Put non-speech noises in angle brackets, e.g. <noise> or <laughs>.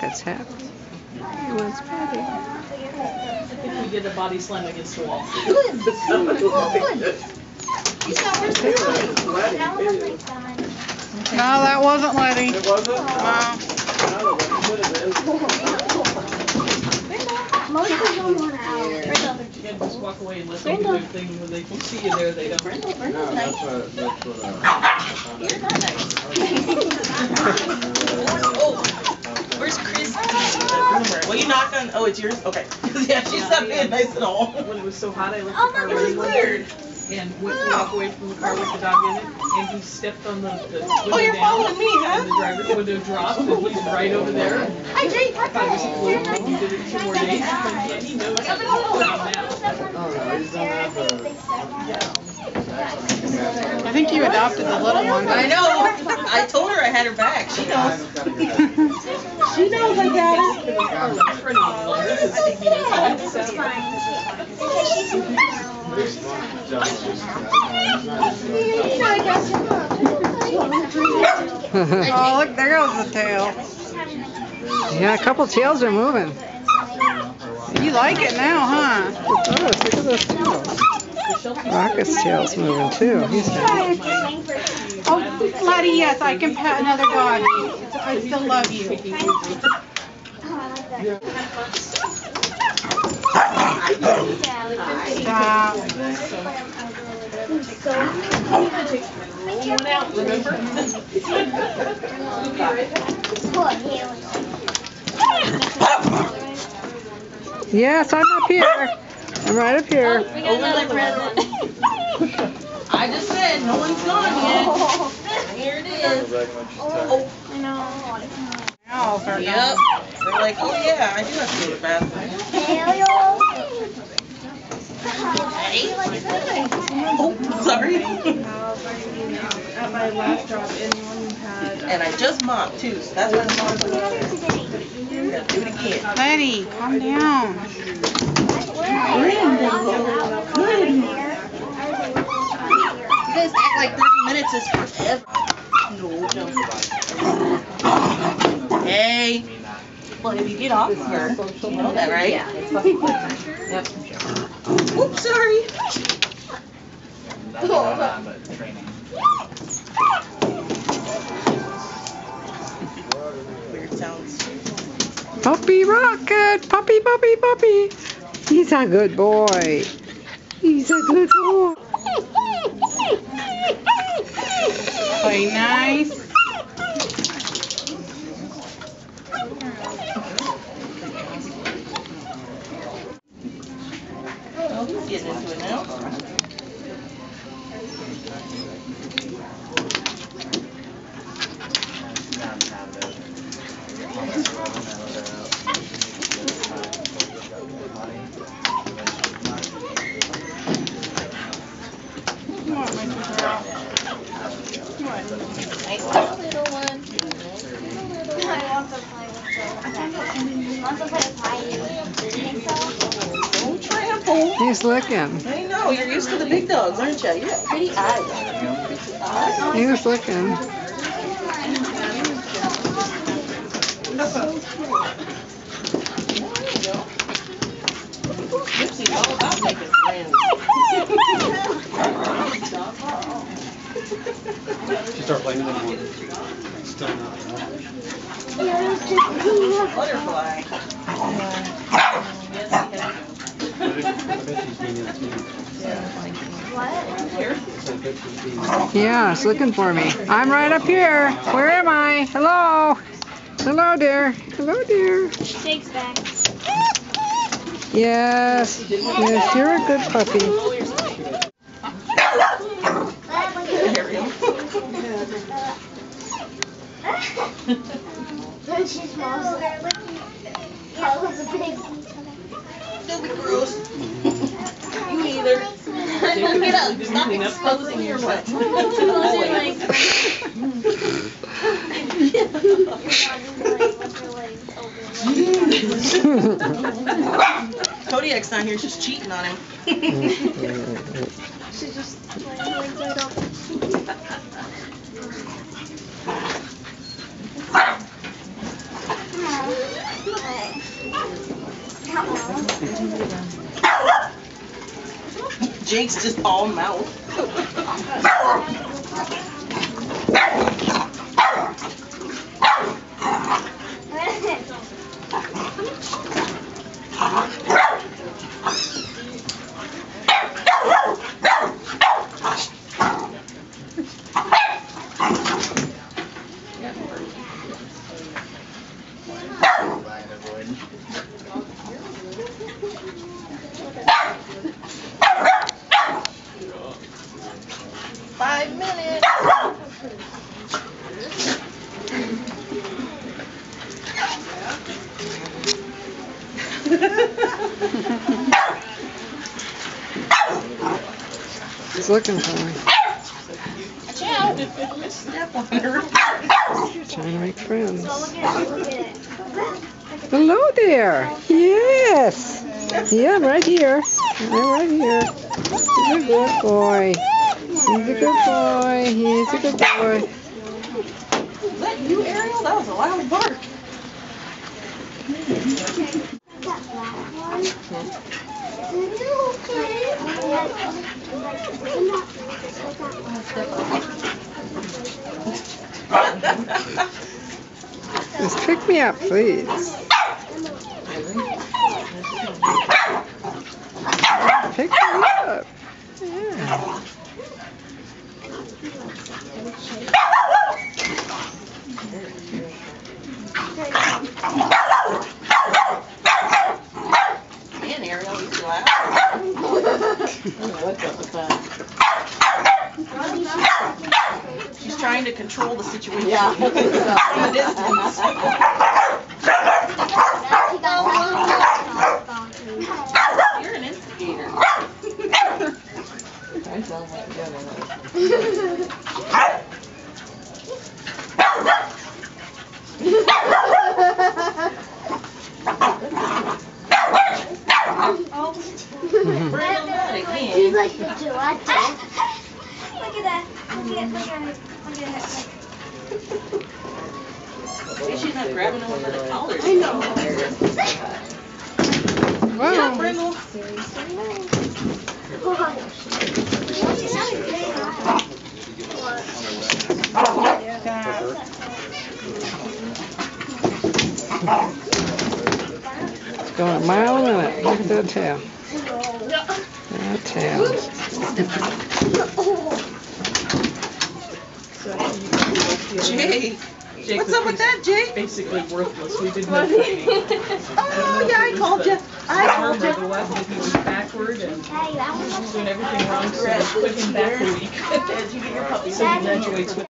Rocket's happy. He was petting. I think we did a body slam against the wall. Good. Good. He's not worse than mine. That one looks like fun. No, that wasn't Letty. It wasn't? No. No, it could have been. Most of them want out. You can just walk away and let them do their thing. When they can see you there, they don't. Brindle, No, Brindle's that's nice. what, that's what, uh. You're not nice. <laughs> Oh, where's Chris? Well, you knocked on, oh, it's yours? Okay. <laughs> Yeah, she's not being nice at all. When it was so hot, I left Oh, the car my running God. one day and went to walk away from the car with the dog in it, and he stepped on the, the window Oh, you're down, following me, And the driver's window dropped, and he's right over there. Hi, Jake. I thought it was a fluke, and he did it two more days, and he knows how to put him now. Oh, no, he's done that uh, for. I think you adopted the little one. I know. I told her I had her back. She knows. Mine's gotta get that. She knows I got her. Oh, it's pretty. This is- I think he knows how to- oh, look, there goes the tail. Yeah, a couple tails are moving. You like it now, huh? Oh, look at those tails. Rocket's tail's moving too. He's. Oh, Letty, yes, I can pet another dog. I still love you. Stop. Roll one out, remember? Yes, I'm up here. I'm right up here. Oh, we got another present. <laughs> I just said, no one's gone yet. <laughs> Here it is. Oh, Owls are yep. They're like, oh yeah, I do have to go to the bathroom. Oh, <laughs> sorry. At my last job, anyone had. And I just mopped too, so that's why the mom's like, gotta do it again. Letty, calm down. You guys act like 30 minutes is forever. No, no. Hey. Well, if you get off of her, you know that, right? Yeah. Yep. Oops, sorry. Puppy Rocket, puppy, puppy, puppy. He's a good boy. He's a good boy. <laughs> Play nice. Oh, he's getting into it now. Nice. Little one. I want to play with Joe. I want to play with Heidi. Do you think so? Don't trample. He's licking. I know, you're used to the big dogs, aren't you? You got pretty eyes. He was licking. Gypsy's all about making friends. She started playing with him. Still not. Butterfly. I bet she's being in too. What? I bet she's being. Yeah, it's looking for me. I'm right up here. Where am I? Hello. Hello, dear. Hello, dear. Jake's back. Yes. Yes, you're a good puppy. When she's <laughs> small, so they're looking. Yeah, it was a big. Don't be gross. <laughs> You either. Get up. Stop exposing your butt. Kodiak's not here, she's cheating on him. <laughs> She's just like legs right up. Jake's just all mouth. <laughs> Five minutes. He's looking for me. Trying to make friends. Hello there. Yes. Yeah, I'm right here. I'm right here. He's a good boy. He's a good boy. He's a good boy. Was that you, Ariel? That was a loud bark. That black one. Is it okay? Just pick me up, please. Pick me up. Yeah. Man, Ariel, you too loud. She's trying to control the situation. Yeah. <laughs> From a distance. <laughs> You're an instigator. Bring on that He's again. like the Gillette. Look look at it, look at it. Maybe she's not grabbing one by the collar. I know. Yeah, Wow. Brindle. It's going a mile a minute. Look at that tail. <laughs> That oh. tail. Jay. Jake What's up with that, Jay? Basically worthless. We didn't have training. <laughs> Oh, yeah, I called you. I called or the you. left, and he was backward and Hey, that doing everything wrong, so we put him back a week. <laughs> Did you get your puppy? So he graduates with